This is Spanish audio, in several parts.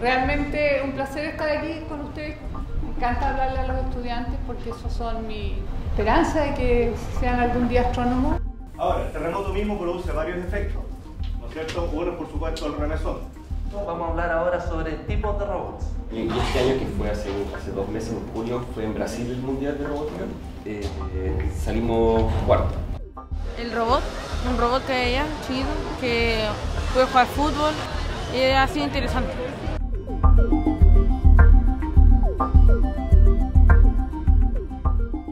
realmente un placer estar aquí con ustedes. Me encanta hablarle a los estudiantes porque esos son mi esperanza de que sean algún día astrónomos. Ahora, el terremoto mismo produce varios efectos, ¿no es cierto? Uno, por supuesto, el remesón. Vamos a hablar ahora sobre tipos de robots. Este año que fue hace, hace dos meses, en junio, fue en Brasil el Mundial de Robótica. Eh, salimos cuarto. El robot, un robot que ella, chido, que puede jugar fútbol, y ha sido interesante.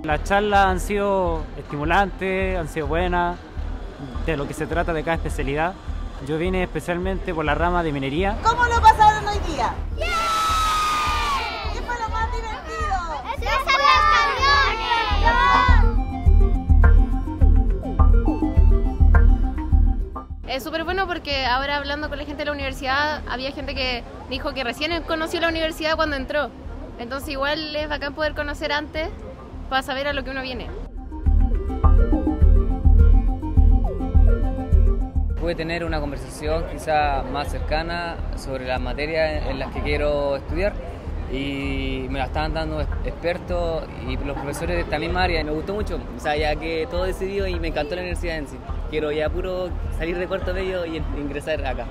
Las charlas han sido estimulantes, han sido buenas, de lo que se trata de cada especialidad. Yo vine especialmente por la rama de minería. ¿Cómo lo pasaron hoy día? ¡Bien! ¿Qué fue lo más divertido? Es súper bueno porque ahora hablando con la gente de la universidad, había gente que dijo que recién conoció la universidad cuando entró. Entonces igual es bacán poder conocer antes para saber a lo que uno viene. Pude tener una conversación quizá más cercana sobre las materias en las que quiero estudiar y me la estaban dando expertos y los profesores de esta misma área me gustó mucho, o sea, ya que todo decidido y me encantó la universidad en sí. Quiero ya puro salir de cuarto medio y ingresar acá.